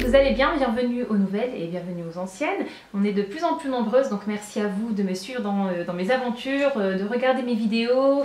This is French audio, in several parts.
vous allez bien, bienvenue aux nouvelles et bienvenue aux anciennes. On est de plus en plus nombreuses, donc merci à vous de me suivre dans, euh, mes aventures, euh, de regarder mes vidéos,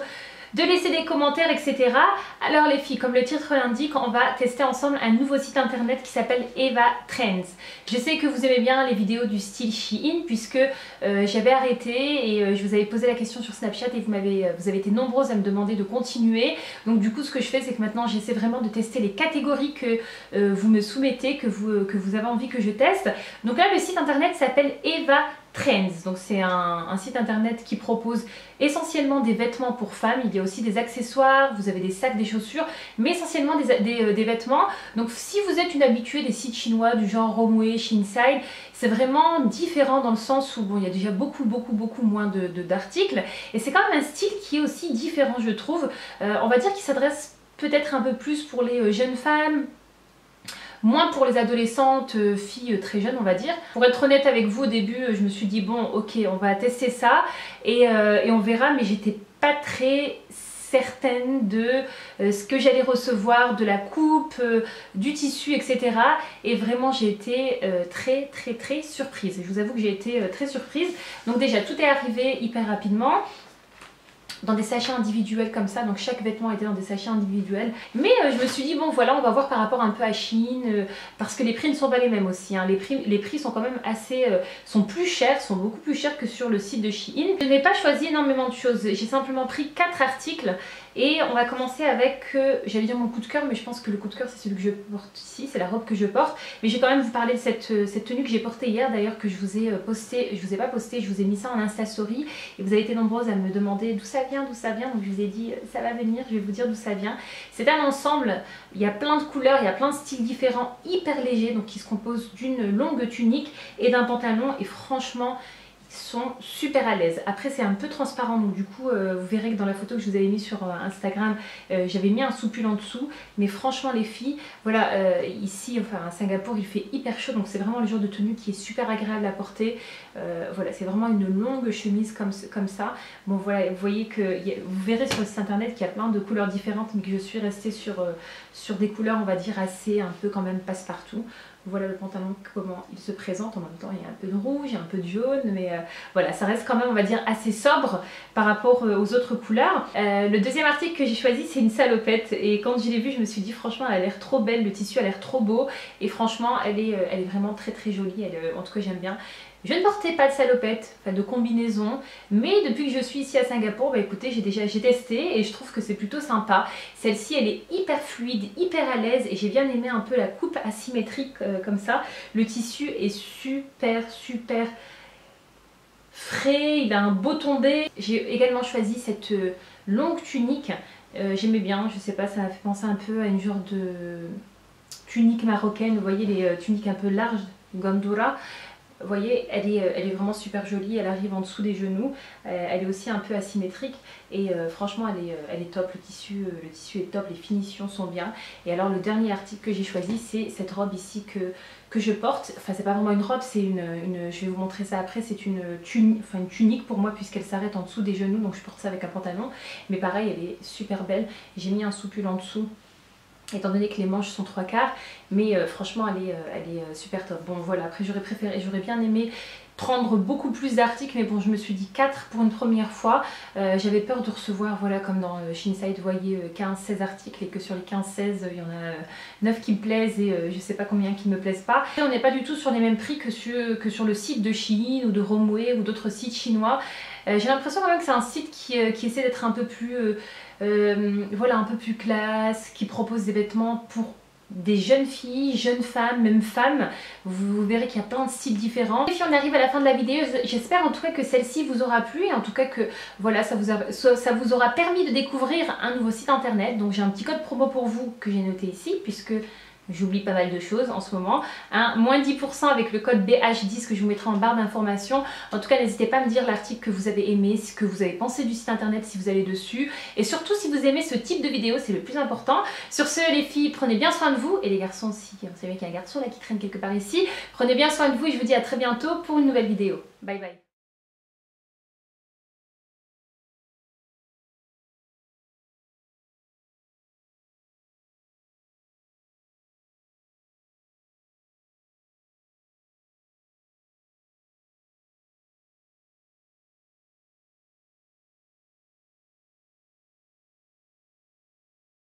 de laisser des commentaires, etc. Alors les filles, comme le titre l'indique, on va tester ensemble un nouveau site internet qui s'appelle Eva Trends. Je sais que vous aimez bien les vidéos du style Shein puisque euh, j'avais arrêté et euh, je vous avais posé la question sur Snapchat et euh, vous avez été nombreuses à me demander de continuer. Donc du coup ce que je fais c'est que maintenant j'essaie vraiment de tester les catégories que vous me soumettez, que vous, avez envie que je teste. Donc là le site internet s'appelle Eva Trends. Donc c'est un, site internet qui propose essentiellement des vêtements pour femmes. Il y a aussi des accessoires, vous avez des sacs, des chaussures, mais essentiellement des, euh, vêtements. Donc si vous êtes une habituée des sites chinois du genre Romwe, Shinside, c'est vraiment différent dans le sens où bon, il y a déjà beaucoup, beaucoup, beaucoup moins d'articles. De, et c'est quand même un style qui est aussi différent, je trouve. Euh, on va dire qu'il s'adresse peut-être un peu plus pour les euh, jeunes femmes, moins pour les adolescentes, euh, filles euh, très jeunes on va dire. Pour être honnête avec vous au début euh, je me suis dit bon ok on va tester ça et, on verra mais j'étais pas très certaine de ce que j'allais recevoir, de la coupe, du tissu, etc. Et vraiment j'ai été très très très surprise. Je vous avoue que j'ai été très surprise. Donc déjà tout est arrivé hyper rapidement dans des sachets individuels comme ça, donc chaque vêtement était dans des sachets individuels. Mais euh, je me suis dit, bon voilà, on va voir par rapport un peu à Chine, euh, parce que les prix ne sont pas les mêmes aussi. Hein. Les, prix, sont quand même assez, euh, sont plus chers, sont beaucoup plus chers que sur le site de Shein. Je n'ai pas choisi énormément de choses, j'ai simplement pris 4 articles et on va commencer avec, j'allais dire mon coup de cœur, mais je pense que le coup de cœur c'est celui que je porte ici, c'est la robe que je porte. Mais je vais quand même vous parler de cette, cette tenue que j'ai portée hier d'ailleurs, que je vous ai posté, je vous ai pas posté, je vous ai mis ça en Insta Story. Et vous avez été nombreuses à me demander d'où ça d'où ça vient. Donc je vous ai dit, ça va venir, je vais vous dire d'où ça vient. C'est un ensemble, il y a plein de couleurs, il y a plein de styles différents, hyper légers, donc qui se composent d'une longue tunique et d'un pantalon. Et franchement, sont super à l'aise. Après c'est un peu transparent donc du coup euh, vous verrez que dans la photo que je vous avais mis sur euh, Instagram euh, j'avais mis un soupul en dessous. Mais franchement les filles voilà ici enfin à Singapour il fait hyper chaud donc c'est vraiment le genre de tenue qui est super agréable à porter. Voilà c'est vraiment une longue chemise comme, ça. Bon voilà vous voyez que vous verrez sur le site internet qu'il y a plein de couleurs différentes mais que je suis restée sur, sur des couleurs on va dire assez un peu quand même passe-partout voilà le pantalon, comment il se présente. En même temps, il y a un peu de rouge, il un peu de jaune, mais euh, voilà, ça reste quand même, on va dire, assez sobre par rapport euh, aux autres couleurs. Euh, le deuxième article que j'ai choisi, c'est une salopette. Et quand je l'ai vue, je me suis dit, franchement, elle a l'air trop belle, le tissu a l'air trop beau. Et franchement, elle est, vraiment très très jolie. En tout cas, j'aime bien. Je ne portais pas de salopette, enfin de combinaison, mais depuis que je suis ici à Singapour, bah écoutez, j'ai déjà j'ai testé et je trouve que c'est plutôt sympa. Celle-ci, elle est hyper fluide, hyper à l'aise et j'ai bien aimé un peu la coupe asymétrique euh, comme ça. Le tissu est super, super frais, il a un beau tombé. J'ai également choisi cette euh, longue tunique. Euh, j'aimais bien, je sais pas, ça m'a fait penser un peu à une genre de tunique marocaine. Vous voyez les tuniques un peu larges, Gondura. Vous voyez, elle est, euh, elle est vraiment super jolie, elle arrive en dessous des genoux, euh, elle est aussi un peu asymétrique et euh, franchement elle est, elle est top, le tissu, le tissu est top, les finitions sont bien. Et alors le dernier article que j'ai choisi c'est cette robe ici que, je porte, enfin c'est pas vraiment une robe, c'est une, je vais vous montrer ça après, c'est une, tunique, enfin une tunique pour moi puisqu'elle s'arrête en dessous des genoux donc je porte ça avec un pantalon. Mais pareil elle est super belle, j'ai mis un soupul en dessous étant donné que les manches sont trois quarts mais euh, franchement elle est, euh, elle est euh, super top. Bon voilà. Après j'aurais préféré j'aurais bien aimé prendre beaucoup plus d'articles mais bon je me suis dit 4 pour une première fois. J'avais peur de recevoir voilà comme dans Shinside vous voyez 15-16 articles et que sur les 15-16 il y en a 9 qui me plaisent et je sais pas combien qui me plaisent pas. Et on n'est pas du tout sur les mêmes prix que sur, que sur le site de Shein ou de Romwe ou d'autres sites chinois. J'ai l'impression quand même que c'est un site qui, qui essaie d'être un peu plus euh, voilà, un peu plus classe, qui propose des vêtements pour des jeunes filles, jeunes femmes, même femmes. Vous verrez qu'il y a plein de styles différents. Et puis on arrive à la fin de la vidéo, j'espère en tout cas que celle-ci vous aura plu et en tout cas que voilà, ça vous, ça vous aura permis de découvrir un nouveau site internet. Donc j'ai un petit code promo pour vous que j'ai noté ici puisque J'oublie pas mal de choses en ce moment. Hein, moins 10% avec le code BH10 que je vous mettrai en barre d'informations. En tout cas, n'hésitez pas à me dire l'article que vous avez aimé, ce que vous avez pensé du site internet si vous allez dessus. Et surtout, si vous aimez ce type de vidéo, c'est le plus important. Sur ce, les filles, prenez bien soin de vous. Et les garçons aussi, vous savez qu'il y a un garçon là qui traîne quelque part ici. Prenez bien soin de vous et je vous dis à très bientôt pour une nouvelle vidéo. Bye bye.